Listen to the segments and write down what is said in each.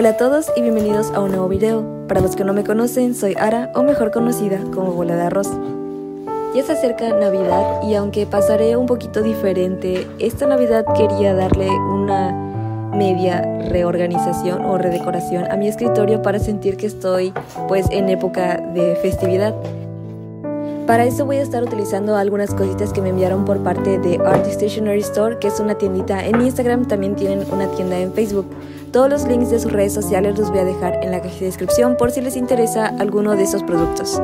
Hola a todos y bienvenidos a un nuevo video. Para los que no me conocen, soy Ara, o mejor conocida como Bola de Arroz. Ya se acerca Navidad y aunque pasaré un poquito diferente, esta Navidad quería darle una media reorganización o redecoración a mi escritorio para sentir que estoy pues en época de festividad. Para eso voy a estar utilizando algunas cositas que me enviaron por parte de Art Stationery Store, que es una tiendita en Instagram, también tienen una tienda en Facebook. Todos los links de sus redes sociales los voy a dejar en la caja de descripción por si les interesa alguno de esos productos.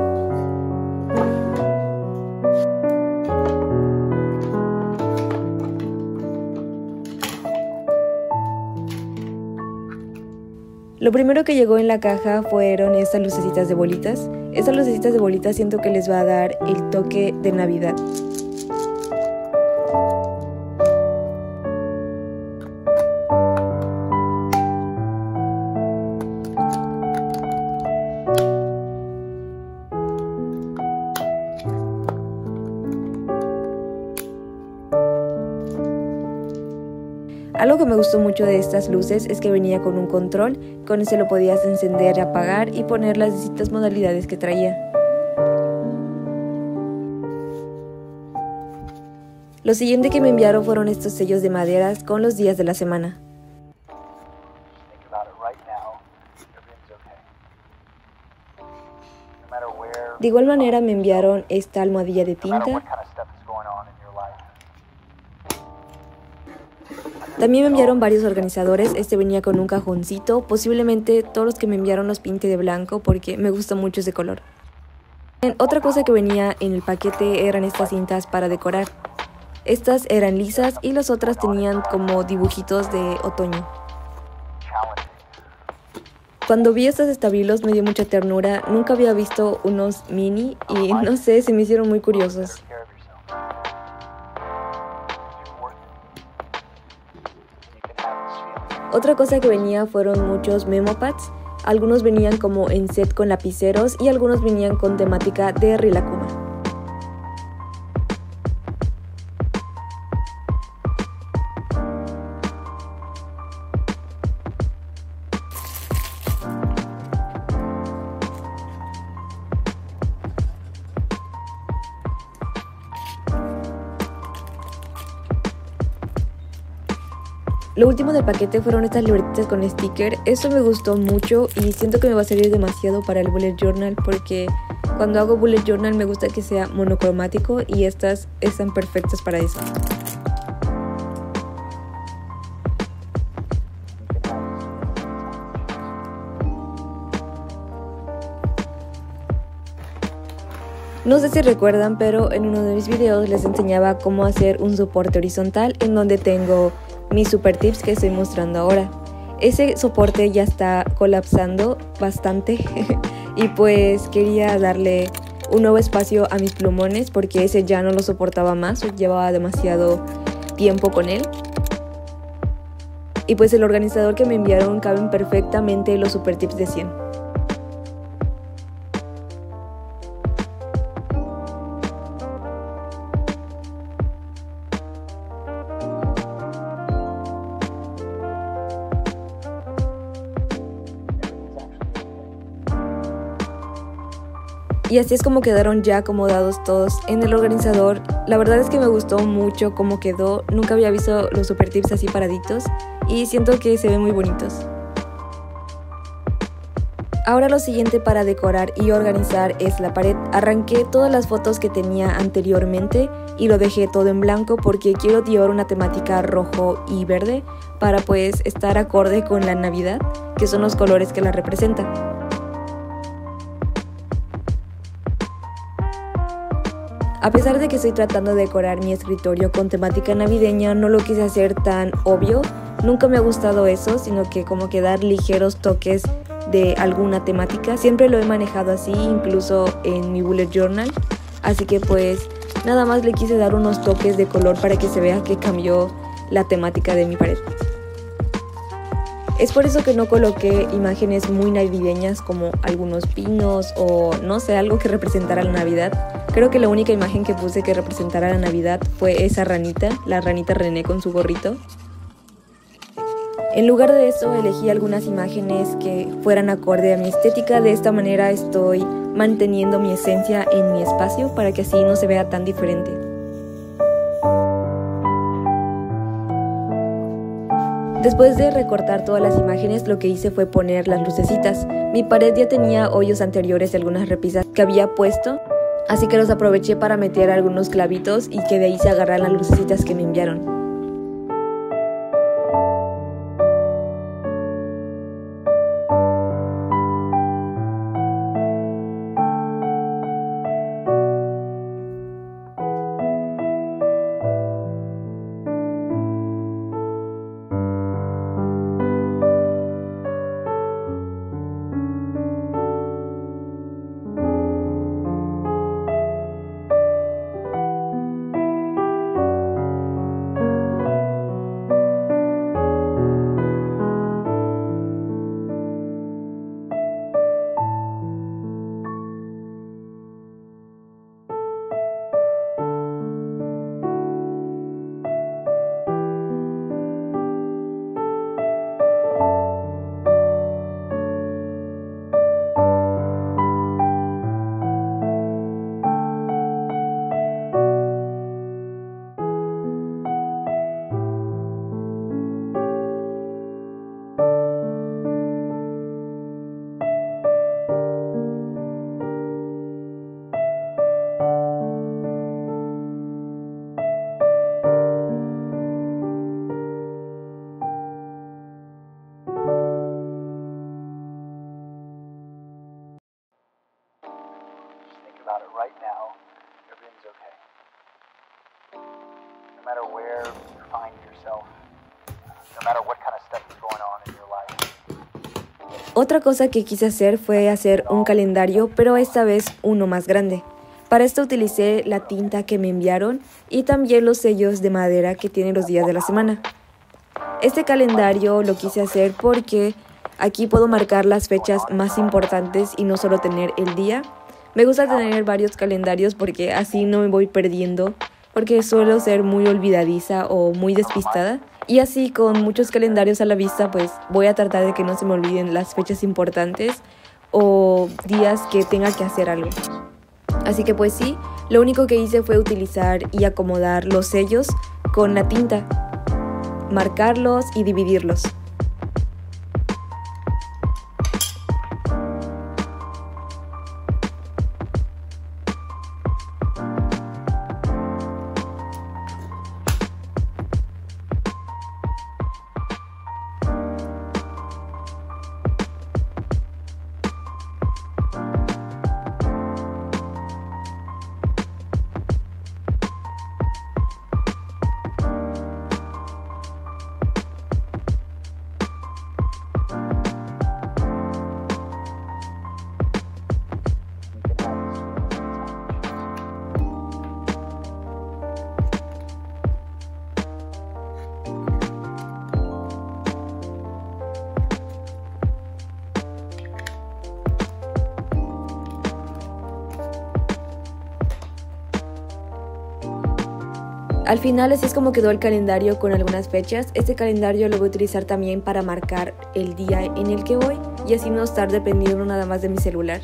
Lo primero que llegó en la caja fueron estas lucecitas de bolitas. Estas lucecitas de bolitas siento que les va a dar el toque de Navidad. Algo que me gustó mucho de estas luces es que venía con un control, con ese lo podías encender, apagar y poner las distintas modalidades que traía. Lo siguiente que me enviaron fueron estos sellos de maderas con los días de la semana. De igual manera me enviaron esta almohadilla de tinta También me enviaron varios organizadores, este venía con un cajoncito, posiblemente todos los que me enviaron los pinte de blanco porque me gusta mucho ese color. Otra cosa que venía en el paquete eran estas cintas para decorar. Estas eran lisas y las otras tenían como dibujitos de otoño. Cuando vi estos estabilos me dio mucha ternura, nunca había visto unos mini y no sé, se me hicieron muy curiosos. Otra cosa que venía fueron muchos memopads. Algunos venían como en set con lapiceros y algunos venían con temática de Rilakuma. Lo último del paquete fueron estas libretitas con sticker. Eso me gustó mucho y siento que me va a servir demasiado para el bullet journal porque cuando hago bullet journal me gusta que sea monocromático y estas están perfectas para eso. No sé si recuerdan, pero en uno de mis videos les enseñaba cómo hacer un soporte horizontal en donde tengo mis super tips que estoy mostrando ahora. Ese soporte ya está colapsando bastante y pues quería darle un nuevo espacio a mis plumones porque ese ya no lo soportaba más, llevaba demasiado tiempo con él. Y pues el organizador que me enviaron caben perfectamente los super tips de 100. Y así es como quedaron ya acomodados todos en el organizador. La verdad es que me gustó mucho cómo quedó. Nunca había visto los super tips así paraditos y siento que se ven muy bonitos. Ahora lo siguiente para decorar y organizar es la pared. Arranqué todas las fotos que tenía anteriormente y lo dejé todo en blanco porque quiero llevar una temática rojo y verde para pues estar acorde con la Navidad, que son los colores que la representan. A pesar de que estoy tratando de decorar mi escritorio con temática navideña, no lo quise hacer tan obvio. Nunca me ha gustado eso, sino que como que dar ligeros toques de alguna temática. Siempre lo he manejado así, incluso en mi bullet journal. Así que pues nada más le quise dar unos toques de color para que se vea que cambió la temática de mi pared. Es por eso que no coloqué imágenes muy navideñas como algunos pinos o no sé, algo que representara la Navidad. Creo que la única imagen que puse que representara la Navidad fue esa ranita, la ranita René con su gorrito. En lugar de eso, elegí algunas imágenes que fueran acorde a mi estética. De esta manera estoy manteniendo mi esencia en mi espacio para que así no se vea tan diferente. Después de recortar todas las imágenes, lo que hice fue poner las lucecitas. Mi pared ya tenía hoyos anteriores de algunas repisas que había puesto, así que los aproveché para meter algunos clavitos y que de ahí se agarran las lucecitas que me enviaron. Otra cosa que quise hacer fue hacer un calendario, pero esta vez uno más grande. Para esto utilicé la tinta que me enviaron y también los sellos de madera que tienen los días de la semana. Este calendario lo quise hacer porque aquí puedo marcar las fechas más importantes y no solo tener el día. Me gusta tener varios calendarios porque así no me voy perdiendo porque suelo ser muy olvidadiza o muy despistada. Y así con muchos calendarios a la vista, pues voy a tratar de que no se me olviden las fechas importantes o días que tenga que hacer algo. Así que pues sí, lo único que hice fue utilizar y acomodar los sellos con la tinta, marcarlos y dividirlos. Al final así es como quedó el calendario con algunas fechas. Este calendario lo voy a utilizar también para marcar el día en el que voy y así no estar dependiendo nada más de mi celular.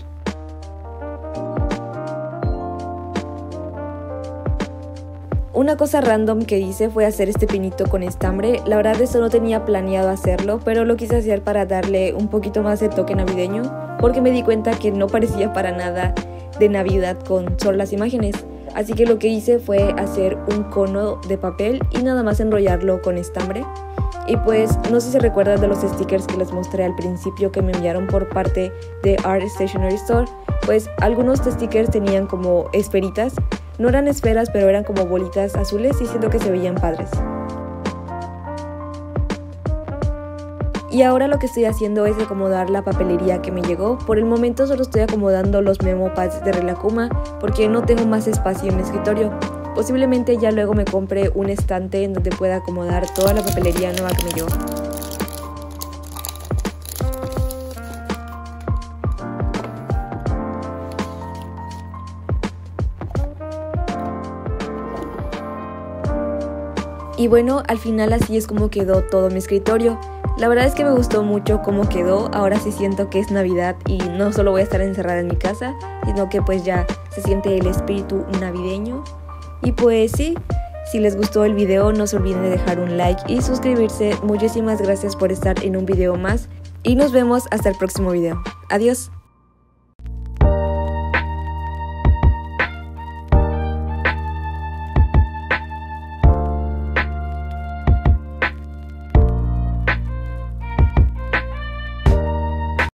Una cosa random que hice fue hacer este pinito con estambre. La verdad eso no tenía planeado hacerlo, pero lo quise hacer para darle un poquito más de toque navideño, porque me di cuenta que no parecía para nada de Navidad con solo las imágenes. Así que lo que hice fue hacer un cono de papel y nada más enrollarlo con estambre. Y pues no sé si recuerdan de los stickers que les mostré al principio que me enviaron por parte de Art Stationery Store. Pues algunos stickers tenían como esferitas. No eran esferas, pero eran como bolitas azules y siento que se veían padres. Y ahora lo que estoy haciendo es acomodar la papelería que me llegó. Por el momento solo estoy acomodando los memo pads de Relacuma porque no tengo más espacio en mi escritorio. Posiblemente ya luego me compre un estante en donde pueda acomodar toda la papelería nueva que me llegó. Y bueno, al final así es como quedó todo mi escritorio. La verdad es que me gustó mucho cómo quedó, ahora sí siento que es Navidad y no solo voy a estar encerrada en mi casa, sino que pues ya se siente el espíritu navideño. Y pues sí, si les gustó el video no se olviden de dejar un like y suscribirse. Muchísimas gracias por estar en un video más y nos vemos hasta el próximo video. Adiós.